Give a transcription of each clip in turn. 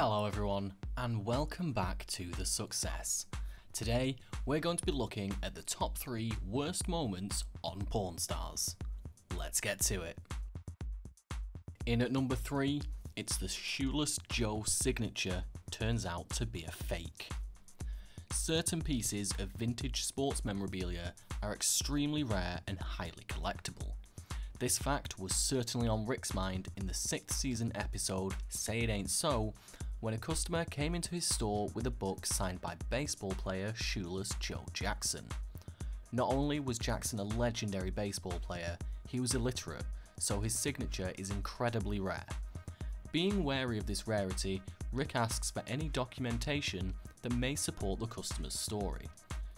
Hello everyone, and welcome back to The Success. Today, we're going to be looking at the top 3 worst moments on Pawn Stars. Let's get to it. In at number 3, it's the Shoeless Joe signature turns out to be a fake. Certain pieces of vintage sports memorabilia are extremely rare and highly collectible. This fact was certainly on Rick's mind in the 6th season episode Say It Ain't So, when a customer came into his store with a book signed by baseball player Shoeless Joe Jackson. Not only was Jackson a legendary baseball player, he was illiterate, so his signature is incredibly rare. Being wary of this rarity, Rick asks for any documentation that may support the customer's story.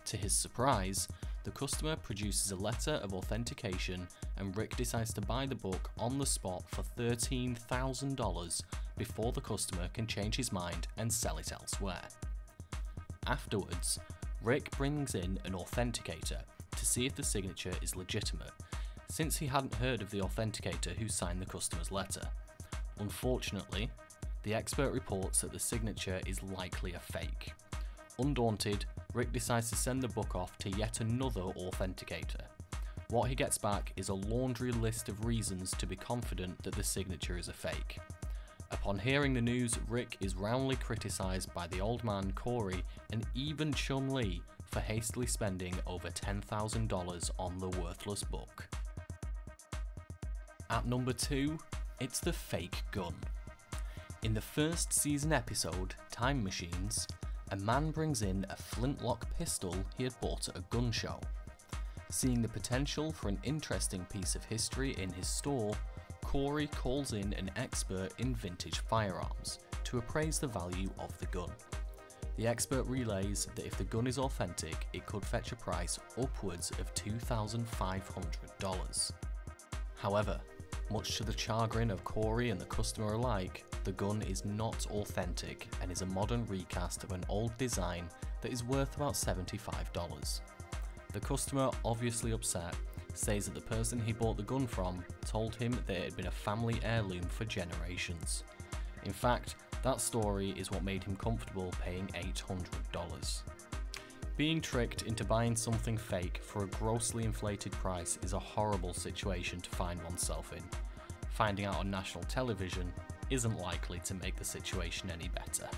To his surprise, the customer produces a letter of authentication and Rick decides to buy the book on the spot for $13,000 before the customer can change his mind and sell it elsewhere. Afterwards, Rick brings in an authenticator to see if the signature is legitimate, since he hadn't heard of the authenticator who signed the customer's letter. Unfortunately, the expert reports that the signature is likely a fake. Undaunted, Rick decides to send the book off to yet another authenticator. What he gets back is a laundry list of reasons to be confident that the signature is a fake. Upon hearing the news, Rick is roundly criticised by the old man Corey and even Chumlee for hastily spending over $10,000 on the worthless book. At number 2, it's the fake gun. In the first season episode, Time Machines, a man brings in a flintlock pistol he had bought at a gun show. Seeing the potential for an interesting piece of history in his store, Corey calls in an expert in vintage firearms to appraise the value of the gun. The expert relays that if the gun is authentic, it could fetch a price upwards of $2,500. However, much to the chagrin of Corey and the customer alike, the gun is not authentic and is a modern recast of an old design that is worth about $75. The customer, obviously upset, says that the person he bought the gun from told him that it had been a family heirloom for generations. In fact, that story is what made him comfortable paying $800. Being tricked into buying something fake for a grossly inflated price is a horrible situation to find oneself in. Finding out on national television isn't likely to make the situation any better.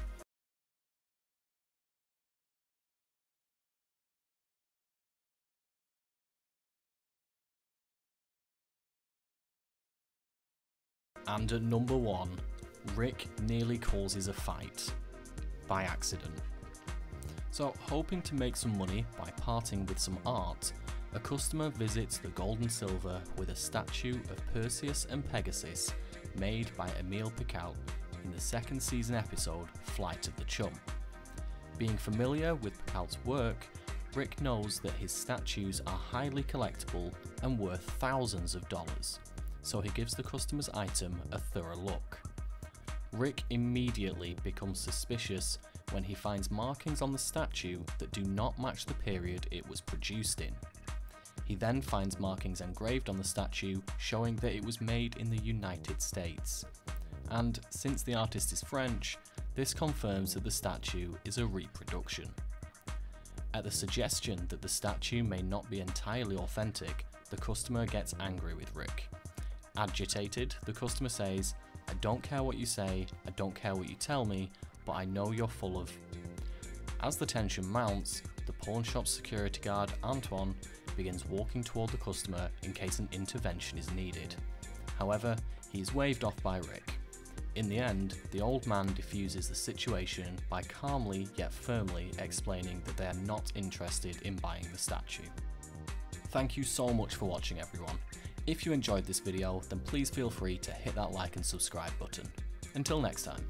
And at number one, Rick nearly causes a fight. By accident. So, hoping to make some money by parting with some art, a customer visits the Gold and Silver with a statue of Perseus and Pegasus made by Emil Picault in the second season episode Flight of the Chum. Being familiar with Picault's work, Rick knows that his statues are highly collectible and worth thousands of dollars, so he gives the customer's item a thorough look. Rick immediately becomes suspicious when he finds markings on the statue that do not match the period it was produced in. He then finds markings engraved on the statue showing that it was made in the United States. And since the artist is French, this confirms that the statue is a reproduction. At the suggestion that the statue may not be entirely authentic, the customer gets angry with Rick. Agitated, the customer says, I don't care what you say, I don't care what you tell me, but I know you're full of. As the tension mounts, the pawn shop security guard, Antoine, begins walking toward the customer in case an intervention is needed. However, he is waved off by Rick. In the end, the old man diffuses the situation by calmly yet firmly explaining that they are not interested in buying the statue. Thank you so much for watching everyone. If you enjoyed this video, then please feel free to hit that like and subscribe button. Until next time.